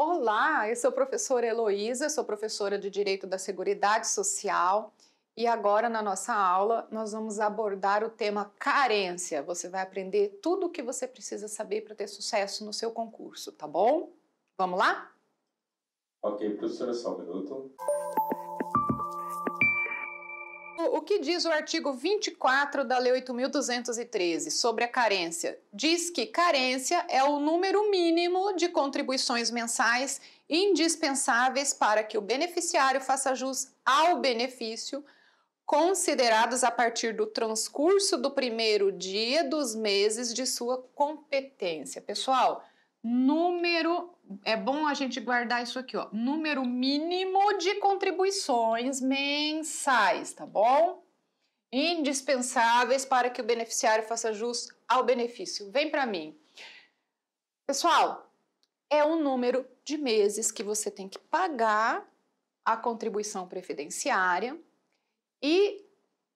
Olá, eu sou a professora Heloísa, sou professora de Direito da Seguridade Social e agora na nossa aula nós vamos abordar o tema carência. Você vai aprender tudo o que você precisa saber para ter sucesso no seu concurso, tá bom? Vamos lá? Ok, professora, só um minuto. O que diz o artigo 24 da Lei 8.213 sobre a carência? Diz que carência é o número mínimo de contribuições mensais indispensáveis para que o beneficiário faça jus ao benefício, considerados a partir do transcurso do primeiro dia dos meses de sua competência. Pessoal, número é bom a gente guardar isso aqui, ó. Número mínimo de contribuições mensais, tá bom? Indispensáveis para que o beneficiário faça jus ao benefício. Vem para mim. Pessoal, é o número de meses que você tem que pagar a contribuição previdenciária e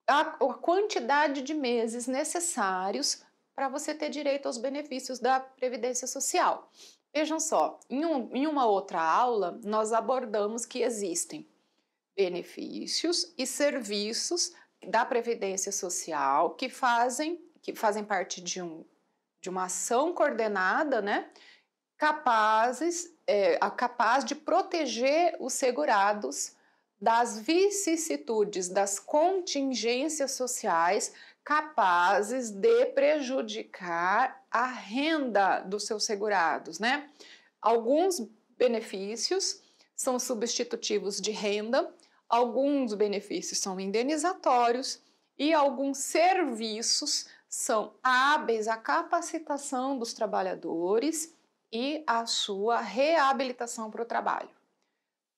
a, a quantidade de meses necessários para você ter direito aos benefícios da Previdência Social. Vejam só, em, um, em uma outra aula, nós abordamos que existem benefícios e serviços da Previdência Social que fazem, que fazem parte de, um, de uma ação coordenada, né? Capazes, é, capaz de proteger os segurados das vicissitudes, das contingências sociais capazes de prejudicar a renda dos seus segurados, né? Alguns benefícios são substitutivos de renda, alguns benefícios são indenizatórios e alguns serviços são hábeis à capacitação dos trabalhadores e à sua reabilitação para o trabalho.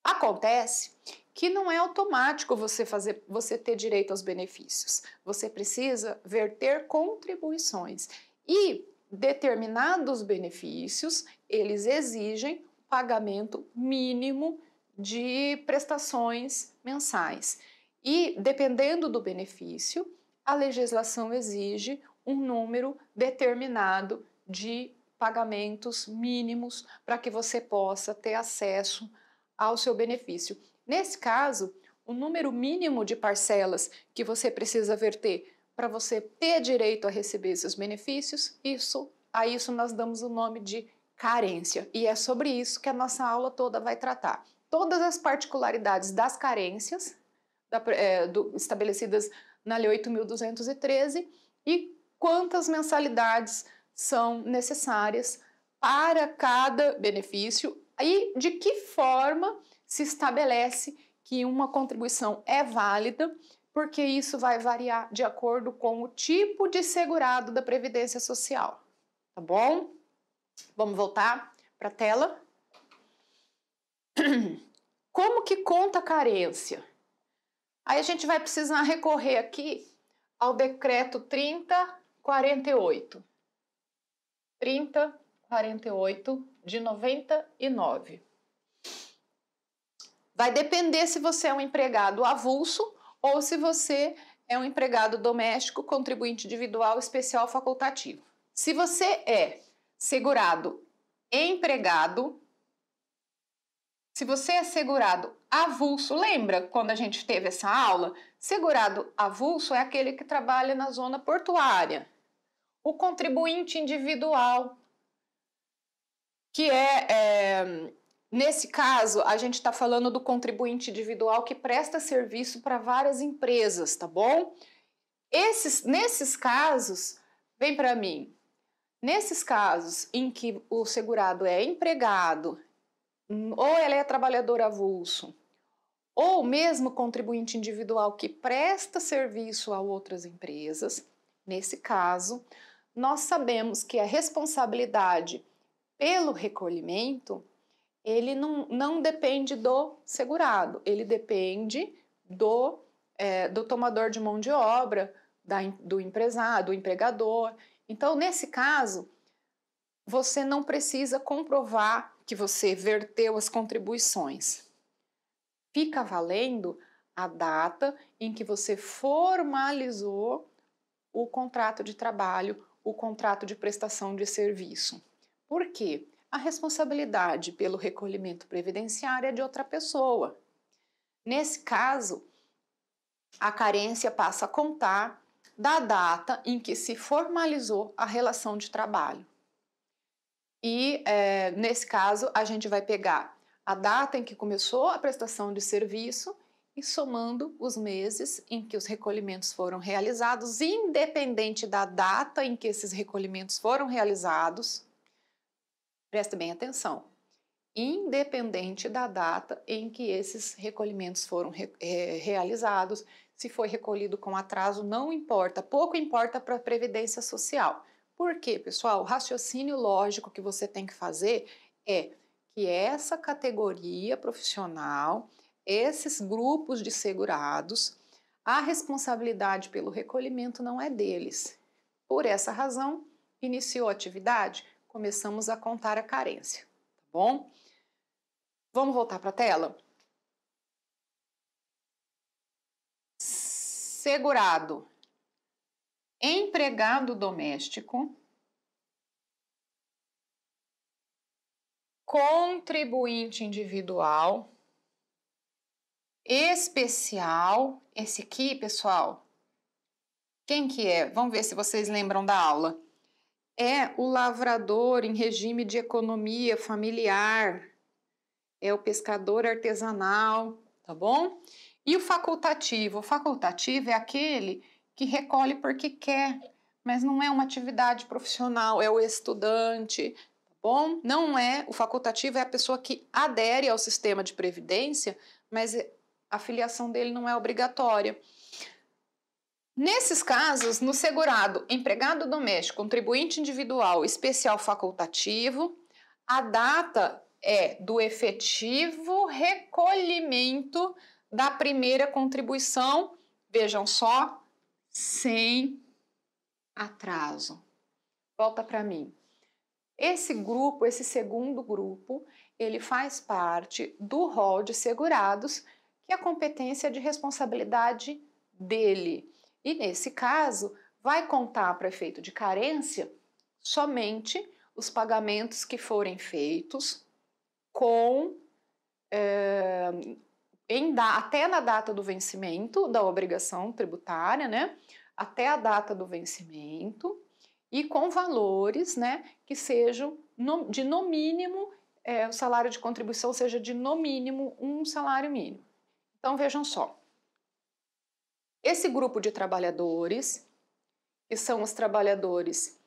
Acontece que não é automático você fazer, você ter direito aos benefícios. Você precisa verter contribuições e determinados benefícios, eles exigem pagamento mínimo de prestações mensais. E dependendo do benefício, a legislação exige um número determinado de pagamentos mínimos para que você possa ter acesso ao seu benefício. Nesse caso, o número mínimo de parcelas que você precisa verter para você ter direito a receber esses benefícios, isso a isso nós damos o nome de carência. E é sobre isso que a nossa aula toda vai tratar. Todas as particularidades das carências da, é, do, estabelecidas na Lei 8.213 e quantas mensalidades são necessárias para cada benefício e de que forma se estabelece que uma contribuição é válida, porque isso vai variar de acordo com o tipo de segurado da Previdência Social. Tá bom? Vamos voltar para a tela. Como que conta a carência? Aí a gente vai precisar recorrer aqui ao decreto 3048. 3048 de 99. Vai depender se você é um empregado avulso ou se você é um empregado doméstico, contribuinte individual, especial, facultativo. Se você é segurado empregado, se você é segurado avulso, lembra quando a gente teve essa aula? Segurado avulso é aquele que trabalha na zona portuária. O contribuinte individual, que é, é Nesse caso, a gente está falando do contribuinte individual que presta serviço para várias empresas, tá bom? Esses, nesses casos, vem para mim. Nesses casos em que o segurado é empregado, ou ele é trabalhador avulso, ou mesmo contribuinte individual que presta serviço a outras empresas, nesse caso, nós sabemos que a responsabilidade pelo recolhimento ele não, não depende do segurado, ele depende do, é, do tomador de mão de obra, da, do empresário, do empregador. Então, nesse caso, você não precisa comprovar que você verteu as contribuições. Fica valendo a data em que você formalizou o contrato de trabalho, o contrato de prestação de serviço. Por quê? a responsabilidade pelo recolhimento previdenciário é de outra pessoa. Nesse caso, a carência passa a contar da data em que se formalizou a relação de trabalho. E é, nesse caso, a gente vai pegar a data em que começou a prestação de serviço e somando os meses em que os recolhimentos foram realizados, independente da data em que esses recolhimentos foram realizados, preste bem atenção, independente da data em que esses recolhimentos foram re, é, realizados, se foi recolhido com atraso, não importa, pouco importa para a Previdência Social. Por quê, pessoal? O raciocínio lógico que você tem que fazer é que essa categoria profissional esses grupos de segurados, a responsabilidade pelo recolhimento não é deles. Por essa razão, iniciou a atividade, começamos a contar a carência, tá bom? Vamos voltar para a tela? Segurado, empregado doméstico, contribuinte individual, especial. Esse aqui, pessoal, quem que é? Vamos ver se vocês lembram da aula. É o lavrador em regime de economia familiar. É o pescador artesanal, tá bom? E o facultativo? O facultativo é aquele que recolhe porque quer, mas não é uma atividade profissional, é o estudante, tá bom? Não é, o facultativo é a pessoa que adere ao sistema de previdência, mas a filiação dele não é obrigatória. Nesses casos, no segurado, empregado doméstico, contribuinte individual, especial facultativo, a data é do efetivo recolhimento da primeira contribuição, vejam só, sem atraso. Volta para mim. Esse grupo, esse segundo grupo, ele faz parte do rol de segurados que é a competência de responsabilidade dele. E nesse caso, vai contar para efeito de carência somente os pagamentos que forem feitos com é, da, até na data do vencimento da obrigação tributária, né? Até a data do vencimento e com valores, né? Que sejam no, de no mínimo é, o salário de contribuição seja de no mínimo um salário mínimo. Então vejam só. Esse grupo de trabalhadores, que são os trabalhadores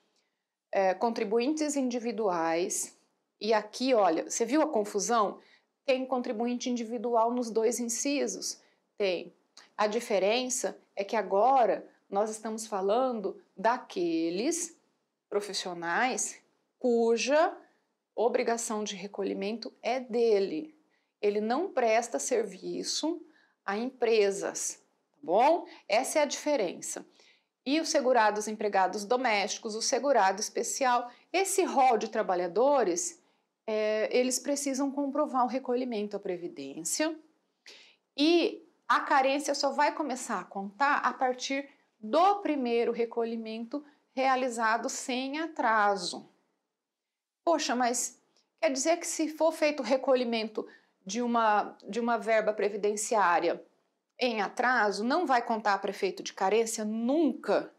é, contribuintes individuais, e aqui, olha, você viu a confusão? Tem contribuinte individual nos dois incisos? Tem. A diferença é que agora nós estamos falando daqueles profissionais cuja obrigação de recolhimento é dele. Ele não presta serviço a empresas, tá bom? Essa é a diferença. E os segurados empregados domésticos, o segurado especial, esse rol de trabalhadores, é, eles precisam comprovar o recolhimento à Previdência e a carência só vai começar a contar a partir do primeiro recolhimento realizado sem atraso. Poxa, mas quer dizer que se for feito o recolhimento de uma, de uma verba previdenciária em atraso não vai contar para efeito de carência nunca?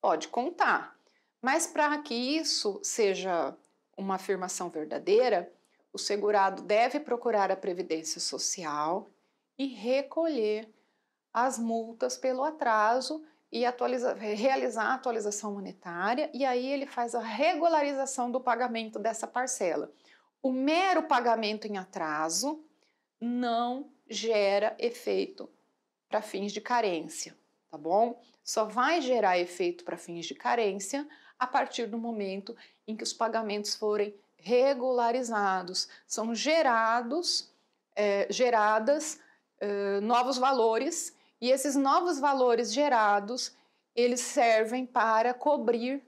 Pode contar. Mas para que isso seja uma afirmação verdadeira, o segurado deve procurar a Previdência Social e recolher as multas pelo atraso e atualiza, realizar a atualização monetária e aí ele faz a regularização do pagamento dessa parcela. O mero pagamento em atraso não gera efeito para fins de carência, tá bom? Só vai gerar efeito para fins de carência a partir do momento em que os pagamentos forem regularizados. São gerados, é, geradas é, novos valores e esses novos valores gerados eles servem para cobrir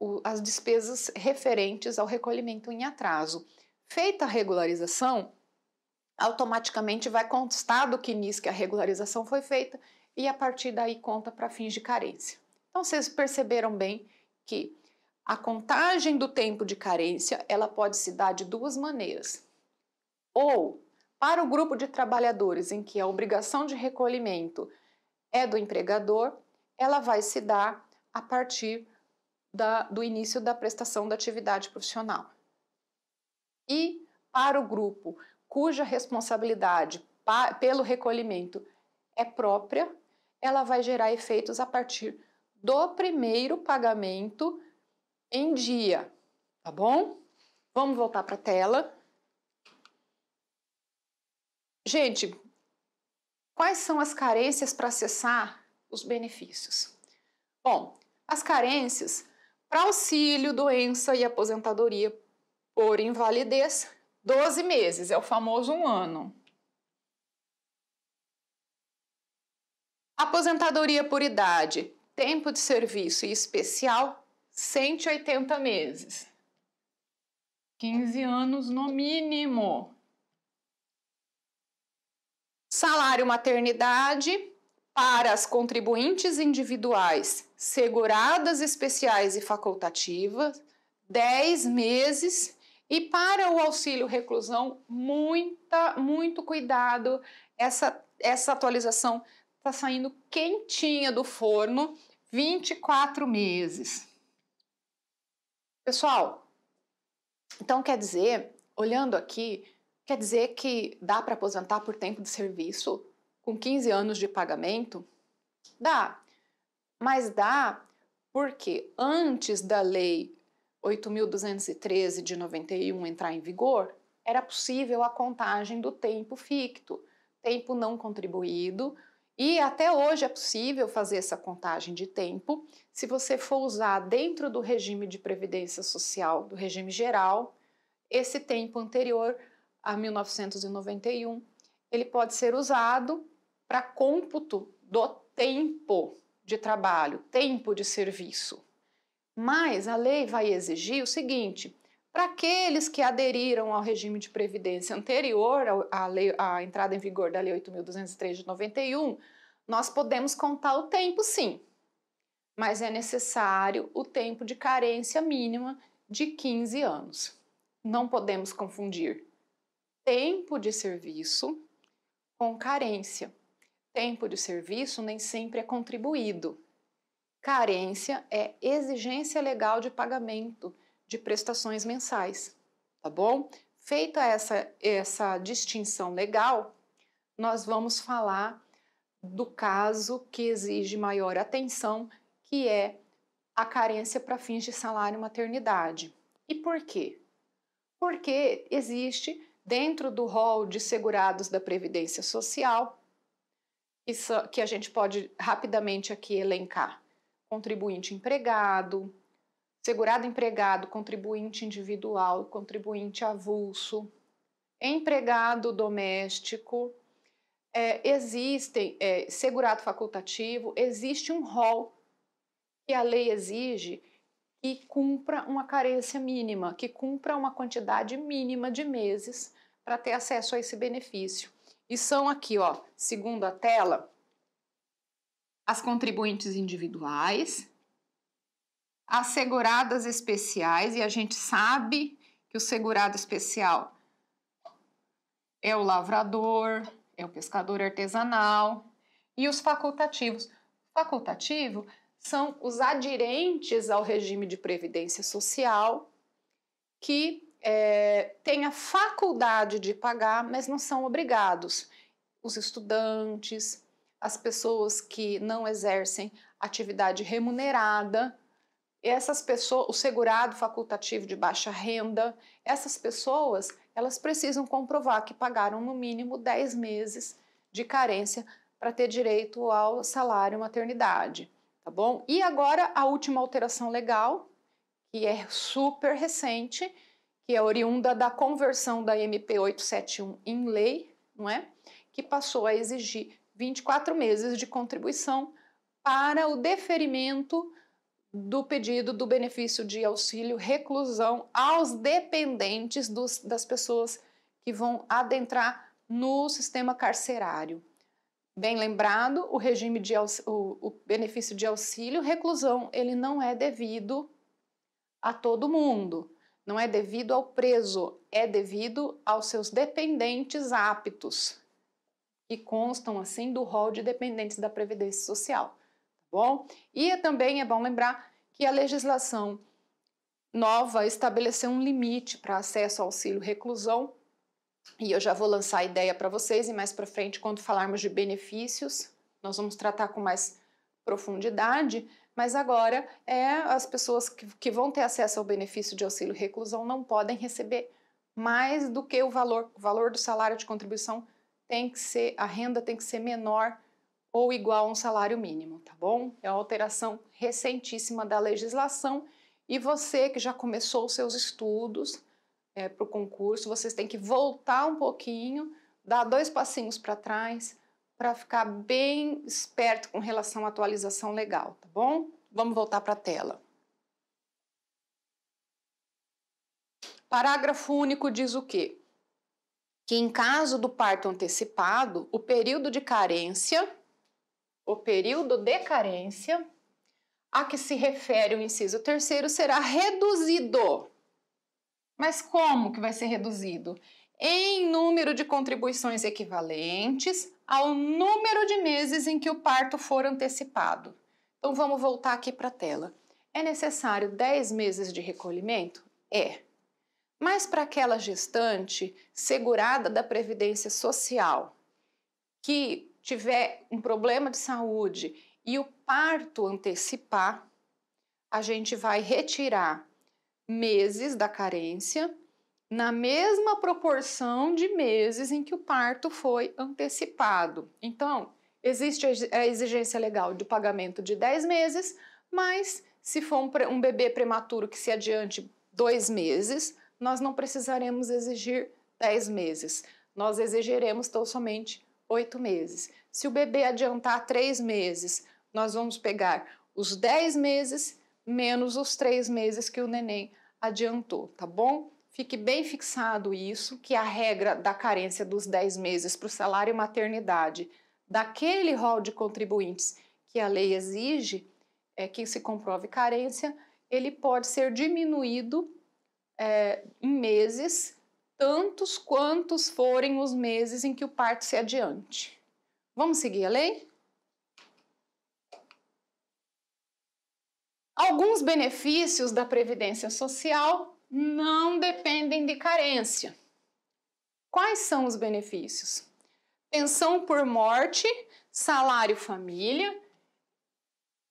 o, as despesas referentes ao recolhimento em atraso. Feita a regularização, automaticamente vai constar do que NIS que a regularização foi feita e a partir daí conta para fins de carência. Então vocês perceberam bem que A contagem do tempo de carência, ela pode se dar de duas maneiras. Ou para o grupo de trabalhadores em que a obrigação de recolhimento é do empregador, ela vai se dar a partir da, do início da prestação da atividade profissional. E para o grupo cuja responsabilidade pelo recolhimento é própria, ela vai gerar efeitos a partir do primeiro pagamento em dia, tá bom? Vamos voltar para a tela. Gente, quais são as carências para acessar os benefícios? Bom, as carências para auxílio, doença e aposentadoria por invalidez, 12 meses, é o famoso um ano. Aposentadoria por idade, tempo de serviço e especial, 180 meses. 15 anos no mínimo. Salário maternidade para as contribuintes individuais, seguradas especiais e facultativas, 10 meses. E para o auxílio reclusão, muita, muito cuidado. Essa, essa atualização está saindo quentinha do forno, 24 meses. Pessoal, então quer dizer, olhando aqui, quer dizer que dá para aposentar por tempo de serviço com 15 anos de pagamento? Dá, mas dá porque antes da lei 8.213 de 91 entrar em vigor, era possível a contagem do tempo ficto, tempo não contribuído, e até hoje é possível fazer essa contagem de tempo se você for usar dentro do regime de previdência social, do regime geral, esse tempo anterior a 1991, ele pode ser usado para cômputo do tempo de trabalho, tempo de serviço. Mas a lei vai exigir o seguinte: para aqueles que aderiram ao regime de previdência anterior à, lei, à entrada em vigor da Lei 8.203 de 91, nós podemos contar o tempo sim, mas é necessário o tempo de carência mínima de 15 anos. Não podemos confundir tempo de serviço com carência. Tempo de serviço nem sempre é contribuído. Carência é exigência legal de pagamento de prestações mensais, tá bom? Feita essa, essa distinção legal, nós vamos falar do caso que exige maior atenção, que é a carência para fins de salário maternidade. E por quê? Porque existe dentro do rol de segurados da Previdência Social, que a gente pode rapidamente aqui elencar contribuinte empregado, segurado empregado, contribuinte individual, contribuinte avulso, empregado doméstico, é, existem, é, segurado facultativo, existe um rol que a lei exige que cumpra uma carência mínima, que cumpra uma quantidade mínima de meses para ter acesso a esse benefício. E são aqui, ó, segundo a tela, as contribuintes individuais, as seguradas especiais, e a gente sabe que o segurado especial é o lavrador, é o pescador artesanal, e os facultativos. Facultativo são os adirentes ao regime de previdência social que é, têm a faculdade de pagar, mas não são obrigados. Os estudantes, as pessoas que não exercem atividade remunerada, essas pessoas, o segurado facultativo de baixa renda, essas pessoas, elas precisam comprovar que pagaram no mínimo 10 meses de carência para ter direito ao salário maternidade, tá bom? E agora a última alteração legal, que é super recente, que é oriunda da conversão da MP 871 em lei, não é? Que passou a exigir 24 meses de contribuição para o deferimento do pedido do benefício de auxílio reclusão aos dependentes dos, das pessoas que vão adentrar no sistema carcerário. Bem lembrado, o regime de o, o benefício de auxílio reclusão ele não é devido a todo mundo. Não é devido ao preso, é devido aos seus dependentes aptos, que constam assim do rol de dependentes da Previdência Social, tá bom? E também é bom lembrar que a legislação nova estabeleceu um limite para acesso ao auxílio reclusão, e eu já vou lançar a ideia para vocês e mais para frente quando falarmos de benefícios, nós vamos tratar com mais profundidade, mas agora é as pessoas que, que vão ter acesso ao benefício de auxílio reclusão não podem receber mais do que o valor, o valor do salário de contribuição tem que ser, a renda tem que ser menor ou igual a um salário mínimo, tá bom? É uma alteração recentíssima da legislação e você que já começou os seus estudos é, para o concurso, vocês têm que voltar um pouquinho, dar dois passinhos para trás para ficar bem esperto com relação à atualização legal, tá bom? Vamos voltar para a tela. Parágrafo único diz o quê? Que em caso do parto antecipado, o período de carência, o período de carência a que se refere o inciso terceiro será reduzido. Mas como que vai ser reduzido? Em número de contribuições equivalentes ao número de meses em que o parto for antecipado. Então vamos voltar aqui para a tela. É necessário 10 meses de recolhimento? É. Mas para aquela gestante segurada da Previdência Social que tiver um problema de saúde e o parto antecipar, a gente vai retirar meses da carência na mesma proporção de meses em que o parto foi antecipado. Então, existe a exigência legal de pagamento de 10 meses, mas se for um, bebê prematuro que se adiante dois meses, nós não precisaremos exigir 10 meses. Nós exigiremos tão somente oito meses. Se o bebê adiantar três meses, nós vamos pegar os 10 meses menos os três meses que o neném adiantou, tá bom? Fique bem fixado isso, que a regra da carência dos 10 meses para o salário maternidade daquele rol de contribuintes que a lei exige é, que se comprove carência, ele pode ser diminuído é, em meses, tantos quantos forem os meses em que o parto se adiante. Vamos seguir a lei? Alguns benefícios da Previdência Social não dependem de carência. Quais são os benefícios? Pensão por morte, salário família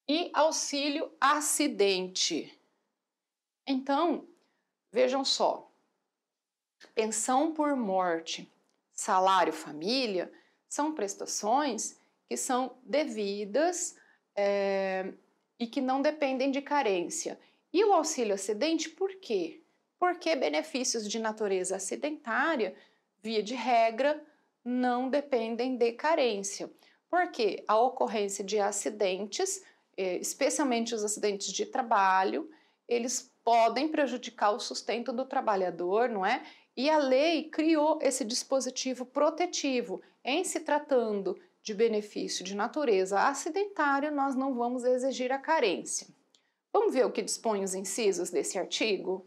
e auxílio acidente. Então, vejam só: pensão por morte, salário família são prestações que são devidas. É, e que não dependem de carência. E o auxílio acidente, por quê? Porque benefícios de natureza acidentária, via de regra, não dependem de carência. Porque a ocorrência de acidentes, eh, especialmente os acidentes de trabalho, eles podem prejudicar o sustento do trabalhador, não é? E a lei criou esse dispositivo protetivo em se tratando de benefício de natureza acidentária, nós não vamos exigir a carência. Vamos ver o que dispõe os incisos desse artigo?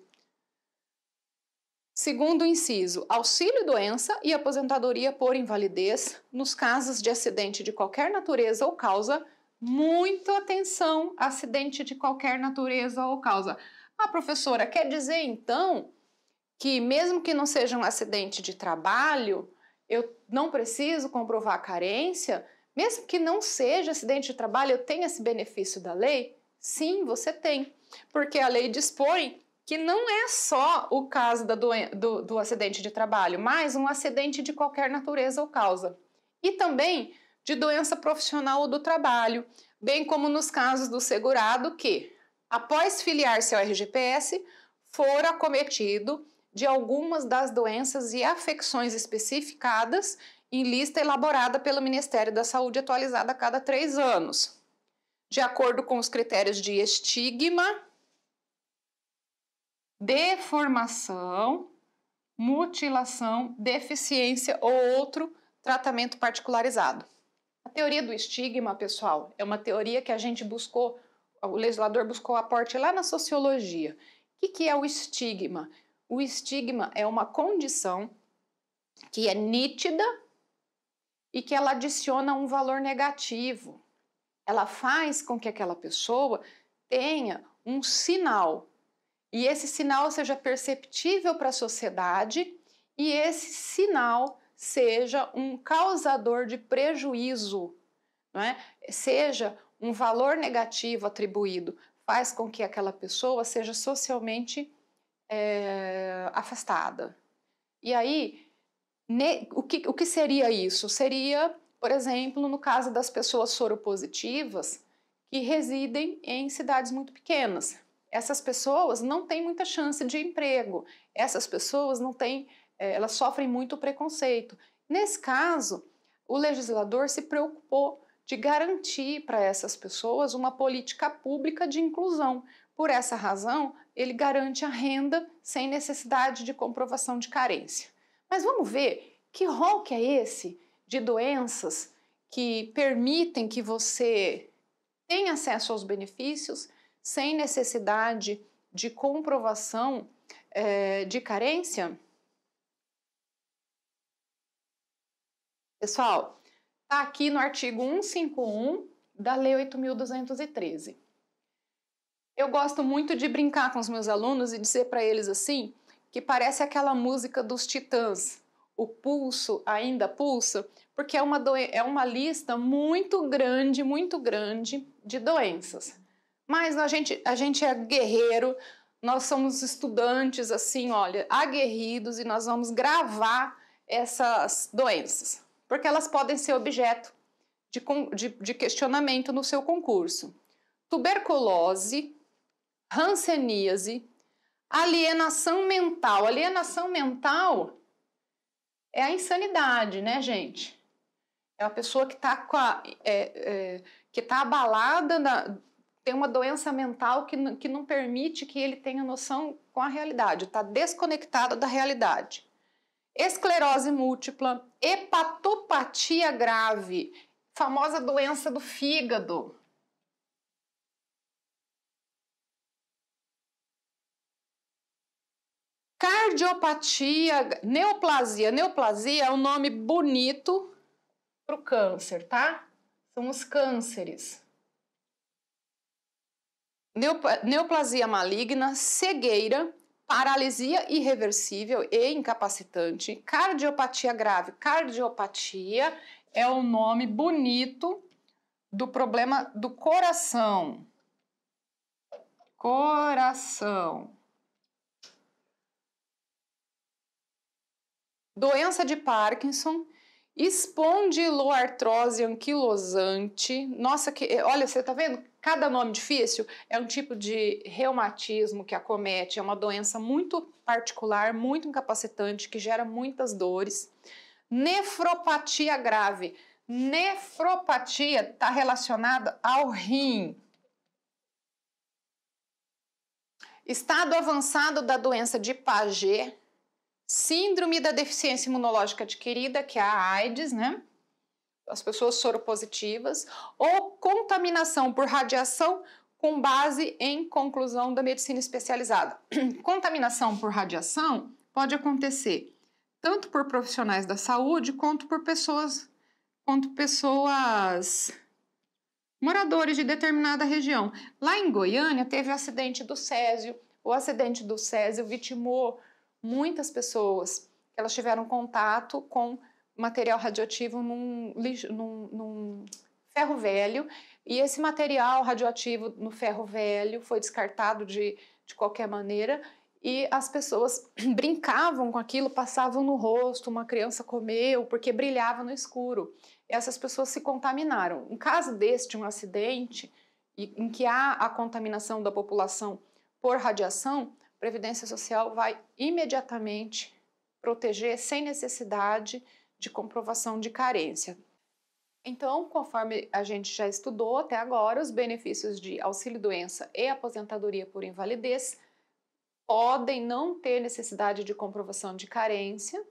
Segundo inciso, auxílio doença e aposentadoria por invalidez nos casos de acidente de qualquer natureza ou causa. Muito atenção, acidente de qualquer natureza ou causa. Ah, professora, quer dizer então que mesmo que não seja um acidente de trabalho, eu não preciso comprovar a carência, mesmo que não seja acidente de trabalho, eu tenho esse benefício da lei? Sim, você tem, porque a lei dispõe que não é só o caso do, do acidente de trabalho, mas um acidente de qualquer natureza ou causa. E também de doença profissional ou do trabalho, bem como nos casos do segurado que, após filiar-se ao RGPS, for acometido de algumas das doenças e afecções especificadas em lista elaborada pelo Ministério da Saúde atualizada a cada três anos, de acordo com os critérios de estigma, deformação, mutilação, deficiência ou outro tratamento particularizado. A teoria do estigma, pessoal, é uma teoria que a gente buscou, o legislador buscou aporte lá na sociologia que, que é o estigma? O estigma é uma condição que é nítida e que ela adiciona um valor negativo. Ela faz com que aquela pessoa tenha um sinal e esse sinal seja perceptível para a sociedade e esse sinal seja um causador de prejuízo, não é? seja um valor negativo atribuído, faz com que aquela pessoa seja socialmente é, afastada. E aí, ne, o, que, o que seria isso? Seria, por exemplo, no caso das pessoas soropositivas que residem em cidades muito pequenas. Essas pessoas não têm muita chance de emprego, essas pessoas não têm, é, elas sofrem muito preconceito. Nesse caso, o legislador se preocupou de garantir para essas pessoas uma política pública de inclusão. Por essa razão, ele garante a renda sem necessidade de comprovação de carência. Mas vamos ver que rol que é esse de doenças que permitem que você tenha acesso aos benefícios sem necessidade de comprovação é, de carência? Pessoal, Está aqui no artigo 151 da Lei 8.213. Eu gosto muito de brincar com os meus alunos e dizer para eles assim que parece aquela música dos Titãs, o pulso ainda pulsa, porque é uma, é uma lista muito grande, muito grande de doenças. Mas a gente, a gente é guerreiro, nós somos estudantes assim, olha, aguerridos e nós vamos gravar essas doenças porque elas podem ser objeto de, de, de questionamento no seu concurso. Tuberculose, hanseníase, alienação mental. Alienação mental é a insanidade, né, gente? É a pessoa que está é, é, que tá abalada, na, tem uma doença mental que, que não permite que ele tenha noção com a realidade, está desconectado da realidade esclerose múltipla, hepatopatia grave, famosa doença do fígado. Cardiopatia, neoplasia. Neoplasia é um nome bonito para o câncer, tá? São os cânceres. Neoplasia maligna, cegueira, paralisia irreversível e incapacitante, cardiopatia grave. Cardiopatia é o nome bonito do problema do coração. Coração. Doença de Parkinson, espondiloartrose anquilosante. Nossa, que olha, você tá vendo? Cada nome difícil é um tipo de reumatismo que acomete, é uma doença muito particular, muito incapacitante, que gera muitas dores. Nefropatia grave. Nefropatia está relacionada ao rim. Estado avançado da doença de Paget, síndrome da deficiência imunológica adquirida, que é a AIDS, né? As pessoas soropositivas, ou contaminação por radiação com base em conclusão da medicina especializada. contaminação por radiação pode acontecer tanto por profissionais da saúde quanto por pessoas quanto pessoas moradores de determinada região. Lá em Goiânia teve o acidente do Césio. O acidente do Césio vitimou muitas pessoas. Elas tiveram contato com material radioativo num, num, num ferro velho e esse material radioativo no ferro velho foi descartado de, de qualquer maneira e as pessoas brincavam com aquilo, passavam no rosto, uma criança comeu porque brilhava no escuro. Essas pessoas se contaminaram. Em caso deste um acidente em que há a contaminação da população por radiação, Previdência Social vai imediatamente proteger sem necessidade de comprovação de carência. Então, conforme a gente já estudou até agora, os benefícios de auxílio-doença e aposentadoria por invalidez podem não ter necessidade de comprovação de carência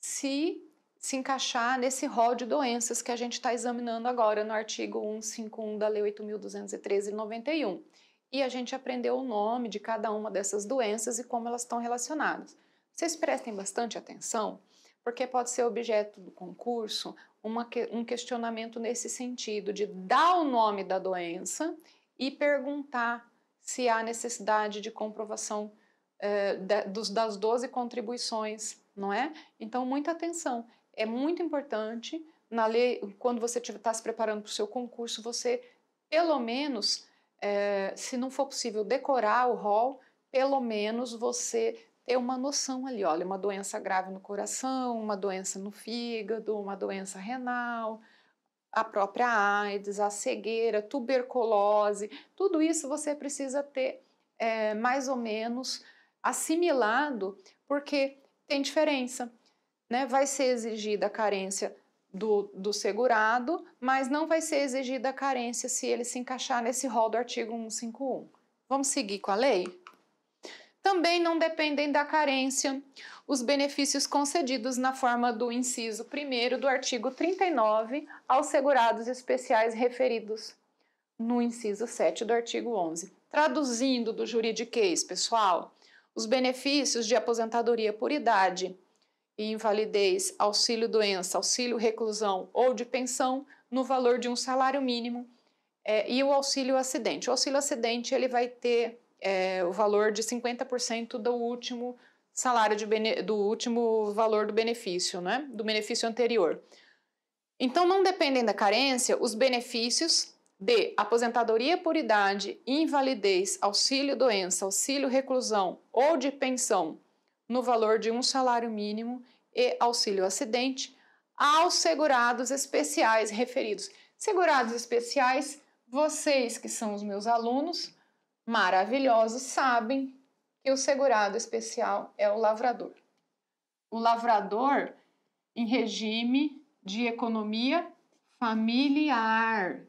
se se encaixar nesse rol de doenças que a gente está examinando agora no artigo 151 da Lei 8.213 de 91. e a gente aprendeu o nome de cada uma dessas doenças e como elas estão relacionadas. Vocês prestem bastante atenção, porque pode ser objeto do concurso uma, um questionamento nesse sentido, de dar o nome da doença e perguntar se há necessidade de comprovação eh, dos, das 12 contribuições, não é? Então, muita atenção. É muito importante, na lei, quando você está se preparando para o seu concurso, você, pelo menos, eh, se não for possível decorar o rol, pelo menos você ter uma noção ali, olha, uma doença grave no coração, uma doença no fígado, uma doença renal, a própria AIDS, a cegueira, tuberculose, tudo isso você precisa ter é, mais ou menos assimilado, porque tem diferença. Né? Vai ser exigida a carência do, do segurado, mas não vai ser exigida a carência se ele se encaixar nesse rol do artigo 151. Vamos seguir com a lei? Também não dependem da carência os benefícios concedidos na forma do inciso 1 do artigo 39 aos segurados especiais referidos no inciso 7 do artigo 11. Traduzindo do juridiquês, pessoal, os benefícios de aposentadoria por idade e invalidez, auxílio-doença, auxílio-reclusão ou de pensão no valor de um salário mínimo é, e o auxílio-acidente. O auxílio-acidente ele vai ter é, o valor de 50% do último salário de do último valor do benefício, né? do benefício anterior. Então, não dependem da carência os benefícios de aposentadoria por idade, invalidez, auxílio-doença, auxílio-reclusão ou de pensão no valor de um salário mínimo e auxílio-acidente aos segurados especiais referidos. Segurados especiais, vocês que são os meus alunos, maravilhosos sabem que o segurado especial é o lavrador. O lavrador em regime de economia familiar,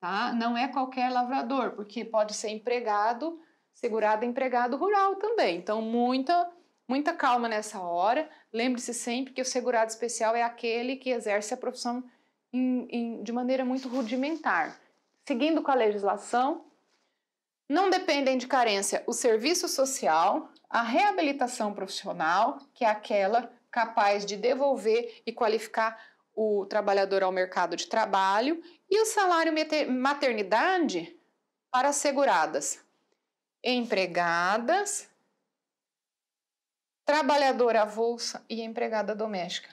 tá? Não é qualquer lavrador, porque pode ser empregado, segurado empregado rural também. Então, muita muita calma nessa hora. Lembre-se sempre que o segurado especial é aquele que exerce a profissão em, em, de maneira muito rudimentar. Seguindo com a legislação, não dependem de carência o serviço social, a reabilitação profissional, que é aquela capaz de devolver e qualificar o trabalhador ao mercado de trabalho, e o salário maternidade para seguradas, empregadas, trabalhadora avulsa e empregada doméstica.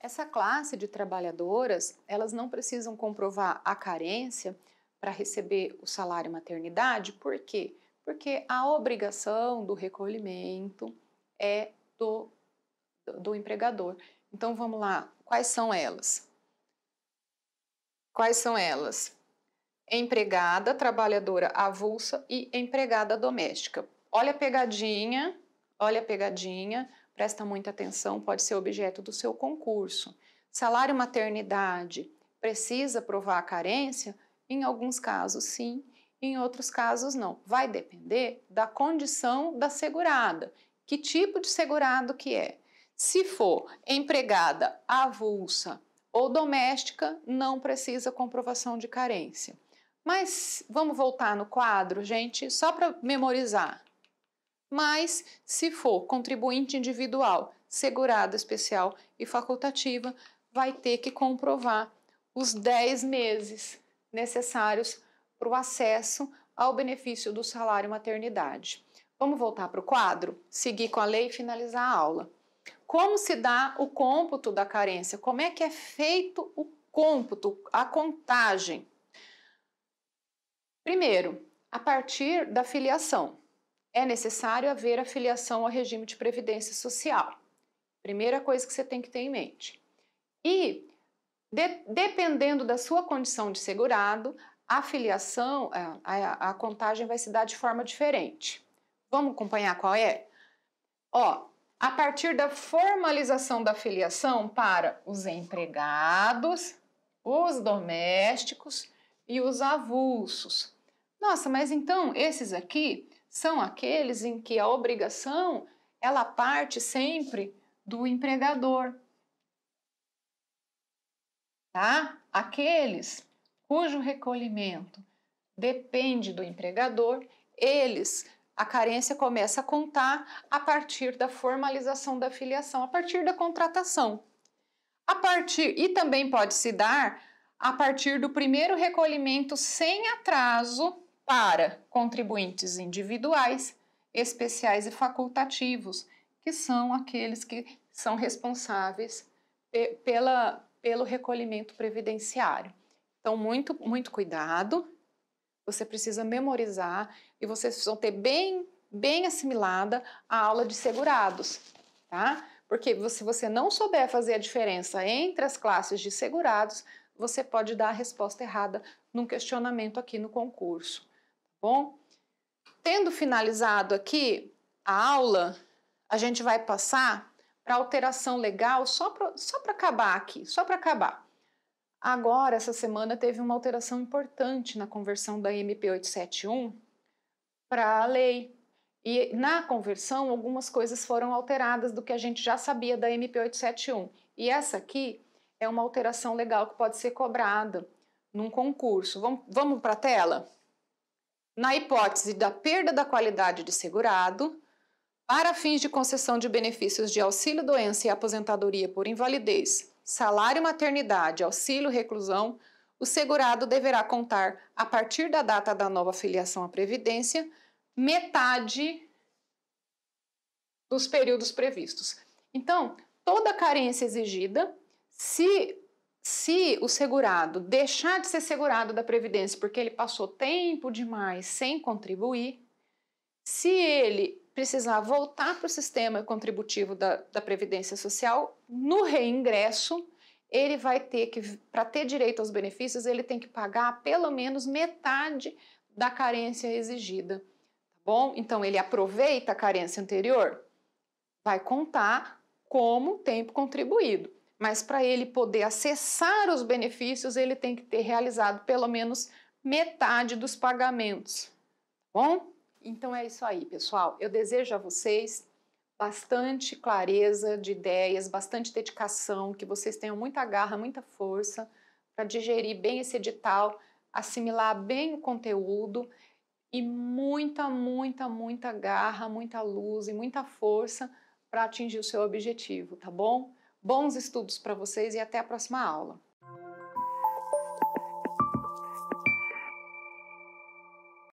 Essa classe de trabalhadoras, elas não precisam comprovar a carência para receber o salário maternidade, por quê? Porque a obrigação do recolhimento é do, do empregador. Então vamos lá, quais são elas? Quais são elas? Empregada, trabalhadora avulsa e empregada doméstica. Olha a pegadinha, olha a pegadinha, presta muita atenção, pode ser objeto do seu concurso. Salário maternidade precisa provar a carência? Em alguns casos, sim, em outros casos, não. Vai depender da condição da segurada. Que tipo de segurado que é? Se for empregada avulsa ou doméstica, não precisa comprovação de carência. Mas vamos voltar no quadro, gente, só para memorizar. Mas se for contribuinte individual, segurada especial e facultativa, vai ter que comprovar os 10 meses necessários para o acesso ao benefício do salário maternidade. Vamos voltar para o quadro, seguir com a lei e finalizar a aula. Como se dá o cômputo da carência? Como é que é feito o cômputo, a contagem? Primeiro, a partir da filiação. É necessário haver a filiação ao regime de previdência social. Primeira coisa que você tem que ter em mente. E de, dependendo da sua condição de segurado, a filiação, é, a, a, contagem vai se dar de forma diferente. Vamos acompanhar qual é? Ó, a partir da formalização da filiação para os empregados, os domésticos e os avulsos. Nossa, mas então esses aqui são aqueles em que a obrigação ela parte sempre do empregador tá? Aqueles cujo recolhimento depende do empregador, eles a carência começa a contar a partir da formalização da filiação, a partir da contratação. A partir e também pode se dar a partir do primeiro recolhimento sem atraso para contribuintes individuais, especiais e facultativos, que são aqueles que são responsáveis pela, pelo recolhimento previdenciário. Então, muito, muito cuidado. Você precisa memorizar e vocês precisam ter bem, bem assimilada a aula de segurados, tá? Porque se você não souber fazer a diferença entre as classes de segurados, você pode dar a resposta errada num questionamento aqui no concurso, tá bom? Tendo finalizado aqui a aula, a gente vai passar para alteração legal só para só acabar aqui, só para acabar. Agora, essa semana, teve uma alteração importante na conversão da MP 871 para a lei. E na conversão, algumas coisas foram alteradas do que a gente já sabia da MP 871. E essa aqui é uma alteração legal que pode ser cobrada num concurso. Vamos, vamos para a tela? Na hipótese da perda da qualidade de segurado, para fins de concessão de benefícios de auxílio doença e aposentadoria por invalidez, salário maternidade, auxílio reclusão, o segurado deverá contar, a partir da data da nova filiação à Previdência, metade dos períodos previstos. Então, toda carência exigida, se, se o segurado deixar de ser segurado da Previdência porque ele passou tempo demais sem contribuir, se ele precisar voltar para o sistema contributivo da, da Previdência Social, no reingresso, ele vai ter que, para ter direito aos benefícios, ele tem que pagar pelo menos metade da carência exigida. Tá bom? Então, ele aproveita a carência anterior, vai contar como tempo contribuído. Mas para ele poder acessar os benefícios, ele tem que ter realizado pelo menos metade dos pagamentos. Tá bom? Então é isso aí, pessoal. Eu desejo a vocês bastante clareza de ideias, bastante dedicação, que vocês tenham muita garra, muita força para digerir bem esse edital, assimilar bem o conteúdo e muita, muita, muita garra, muita luz e muita força para atingir o seu objetivo, tá bom? Bons estudos para vocês e até a próxima aula.